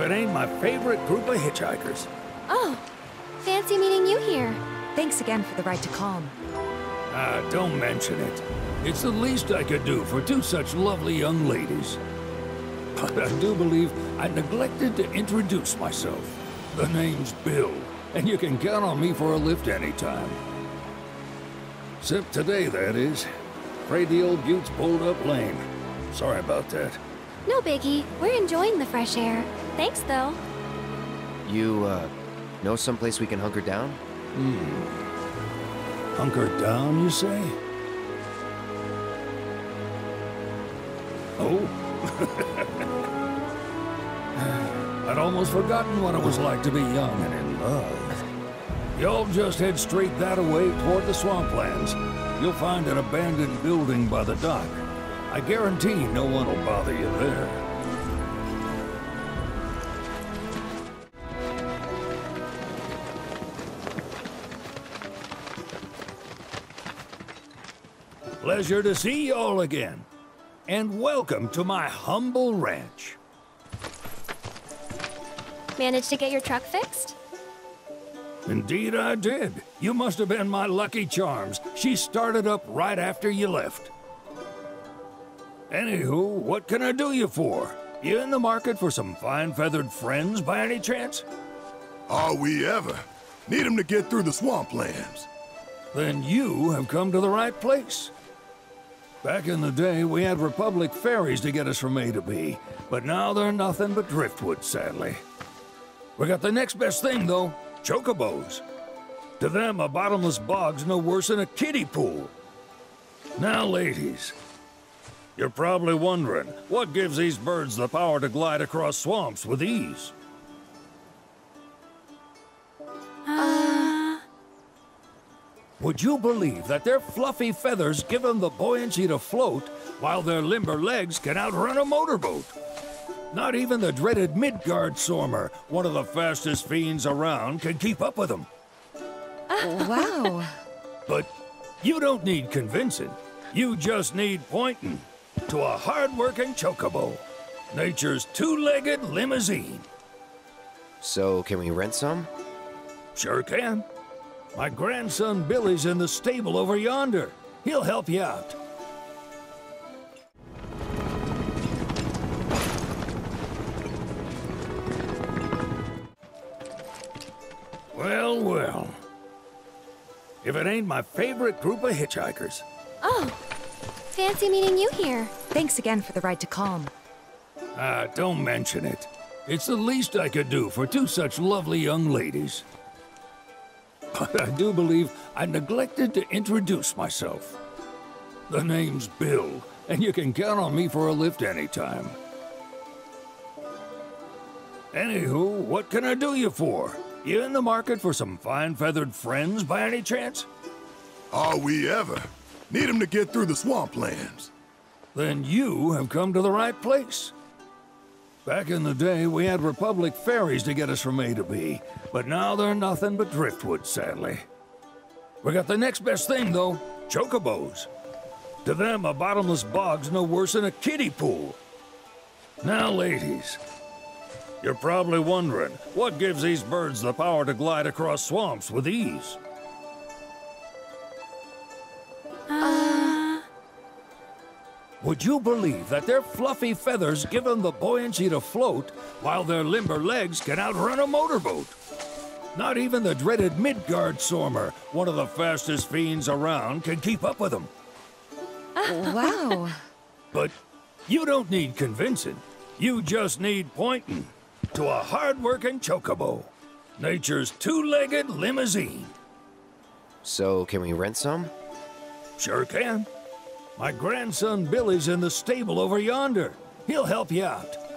if it ain't my favorite group of hitchhikers. Oh, fancy meeting you here. Thanks again for the ride to Kalm. Ah, don't mention it. It's the least I could do for two such lovely young ladies. But I do believe I neglected to introduce myself. The name's Bill, and you can count on me for a lift anytime. Except today, that is. Afraid the old bute's pulled up lame. Sorry about that. No biggie. We're enjoying the fresh air. Thanks, though. You, uh, know someplace we can hunker down? Hmm. Hunker down, you say? Oh? I'd almost forgotten what it was like to be young and in love. Y'all just head straight that away toward the swamplands. You'll find an abandoned building by the dock. I guarantee no one will bother you there. Pleasure to see y'all again. And welcome to my humble ranch. Managed to get your truck fixed? Indeed I did. You must have been my lucky charms. She started up right after you left. Anywho, what can I do you for? You in the market for some fine feathered friends by any chance? Are we ever? need Need 'em to get through the swamplands. Then you have come to the right place. Back in the day, we had Republic ferries to get us from A to B, but now they're nothing but driftwood, sadly. We got the next best thing, though chocobos. To them, a bottomless bog's no worse than a kiddie pool. Now, ladies, you're probably wondering what gives these birds the power to glide across swamps with ease. Uh. Would you believe that their fluffy feathers give them the buoyancy to float, while their limber legs can outrun a motorboat? Not even the dreaded Midgardsormr, one of the fastest fiends around, can keep up with them. wow. But you don't need convincing. You just need pointing to a hard-working chocobo. Nature's two-legged limousine. So, can we rent some? Sure can. My grandson Billy's in the stable over yonder. He'll help you out. Well, well. If it ain't my favorite group of hitchhikers. Oh, fancy meeting you here. Thanks again for the ride to Kalm. Ah, don't mention it. It's the least I could do for two such lovely young ladies. But I do believe I neglected to introduce myself. The name's Bill, and you can count on me for a lift anytime. Anywho, what can I do you for? You in the market for some fine feathered friends by any chance? Are we ever? Need 'em to get through the swamplands. Then you have come to the right place. Back in the day, we had Republic ferries to get us from A to B, but now they're nothing but driftwood, sadly. We got the next best thing, though chocobos. To them, a bottomless bog's no worse than a kiddie pool. Now, ladies, you're probably wondering what gives these birds the power to glide across swamps with ease. Would you believe that their fluffy feathers give them the buoyancy to float, while their limber legs can outrun a motorboat? Not even the dreaded Midgardsormr, one of the fastest fiends around, can keep up with them. wow. But you don't need convincing. You just need pointing to a hard-working chocobo. Nature's two-legged limousine. So, can we rent some? Sure can. My grandson Billy's in the stable over yonder. He'll help you out.